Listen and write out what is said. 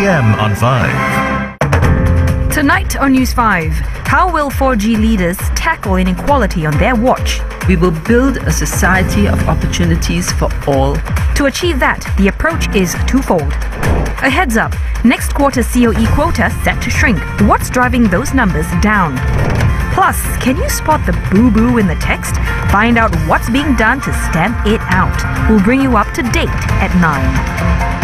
p.m. on 5. Tonight on News 5, how will 4G leaders tackle inequality on their watch? We will build a society of opportunities for all. To achieve that, the approach is twofold. A heads up, next quarter COE quota set to shrink. What's driving those numbers down? Plus, can you spot the boo boo in the text? Find out what's being done to stamp it out. We'll bring you up to date at 9.